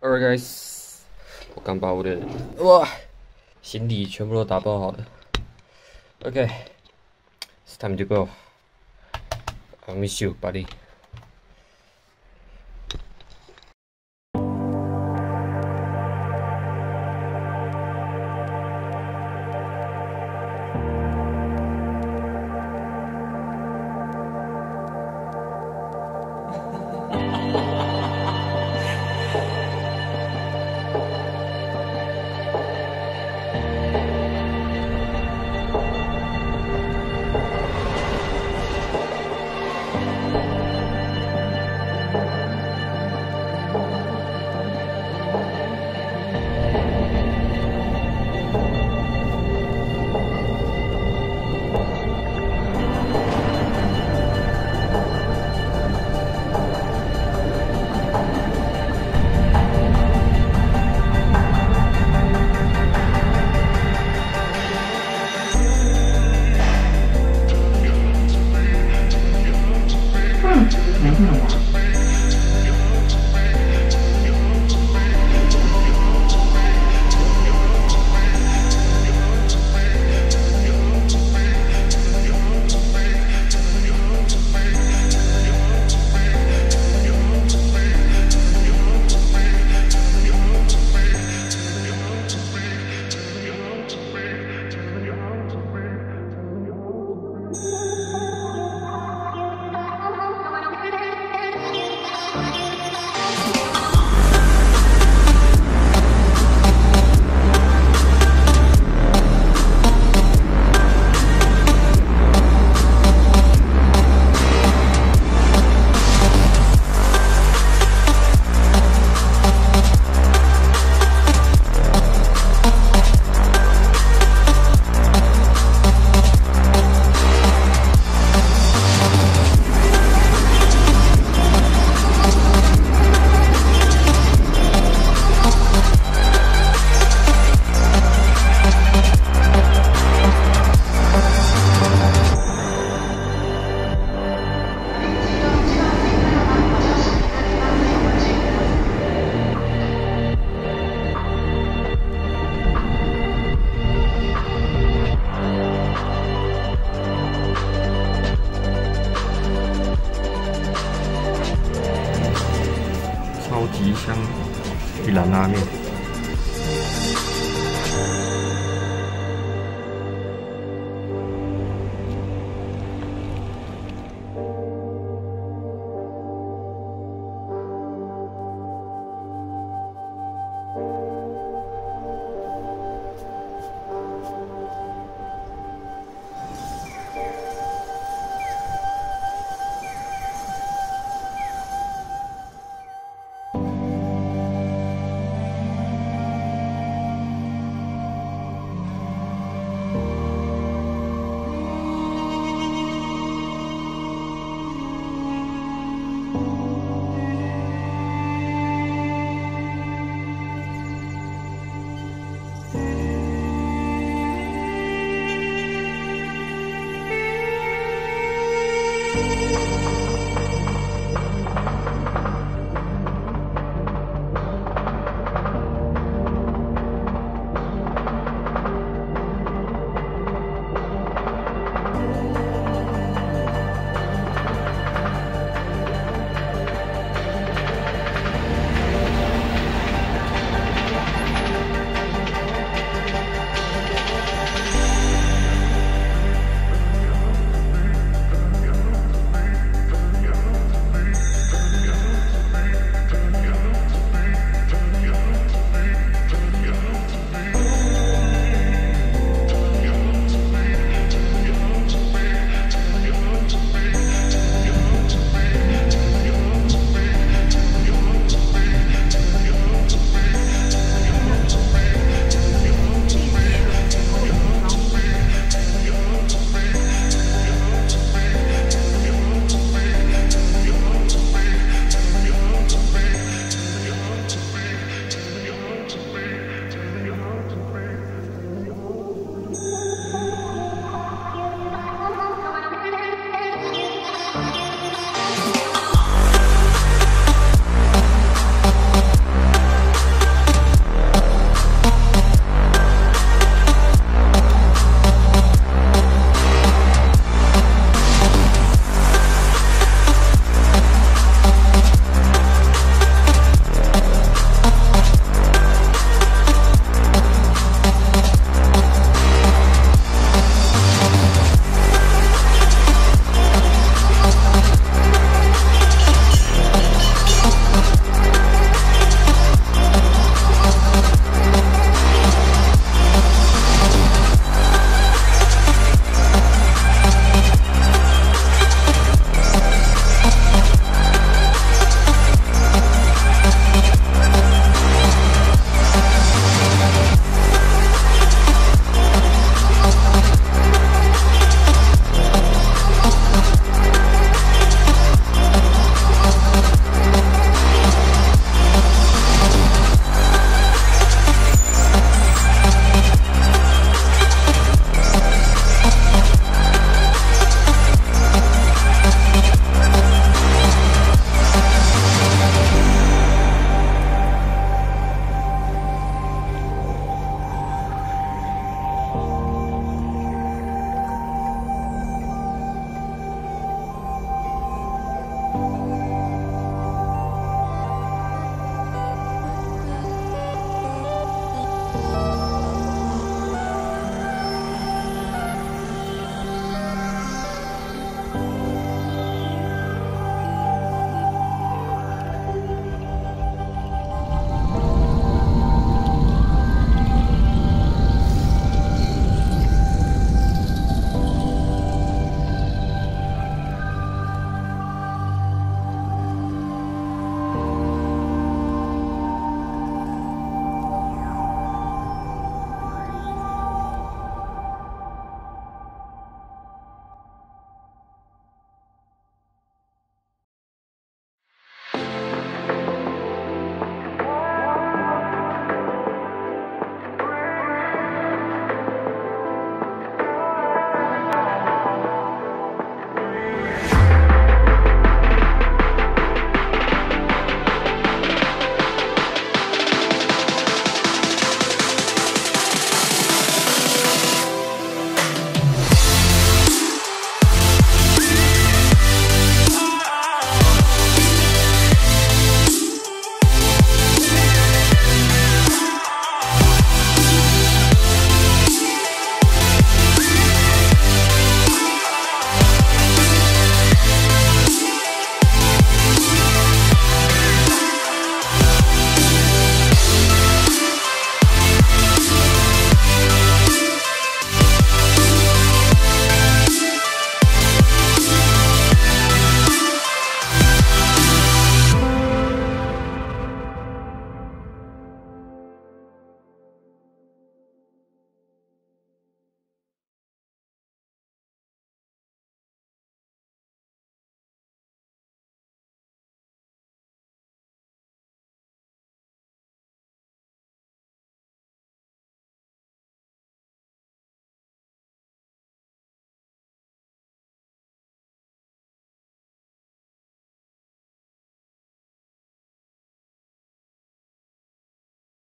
Alright guys，我刚把我的哇行李全部都打包好了。OK，it's time to go. I miss you, buddy. 吉香一兰拉面。